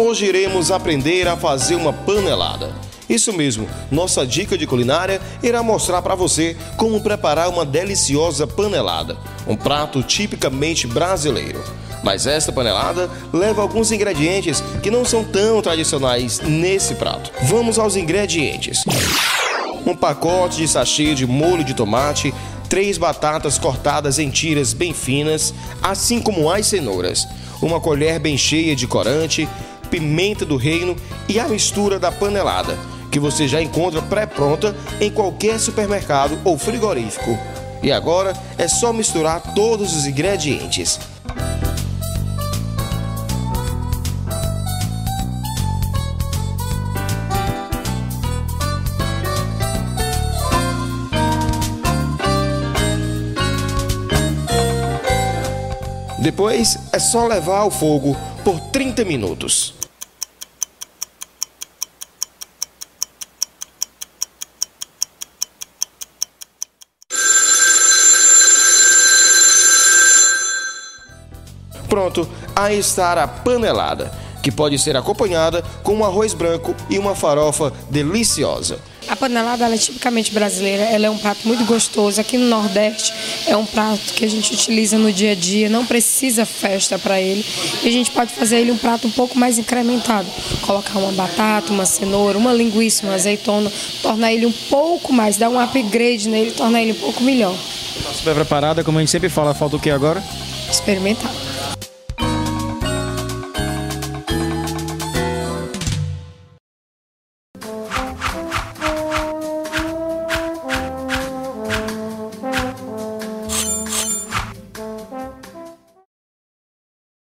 Hoje iremos aprender a fazer uma panelada. Isso mesmo, nossa dica de culinária irá mostrar para você como preparar uma deliciosa panelada, um prato tipicamente brasileiro. Mas esta panelada leva alguns ingredientes que não são tão tradicionais nesse prato. Vamos aos ingredientes. Um pacote de sachê de molho de tomate, três batatas cortadas em tiras bem finas, assim como as cenouras, uma colher bem cheia de corante, pimenta do reino e a mistura da panelada, que você já encontra pré-pronta em qualquer supermercado ou frigorífico. E agora é só misturar todos os ingredientes. Depois é só levar ao fogo por 30 minutos. Pronto, aí está a panelada, que pode ser acompanhada com um arroz branco e uma farofa deliciosa. A panelada é tipicamente brasileira, ela é um prato muito gostoso. Aqui no Nordeste é um prato que a gente utiliza no dia a dia, não precisa festa para ele. E a gente pode fazer ele um prato um pouco mais incrementado. Colocar uma batata, uma cenoura, uma linguiça, uma azeitona, tornar ele um pouco mais, dar um upgrade nele, tornar ele um pouco melhor. Está super preparada, como a gente sempre fala, falta o que agora? Experimentar.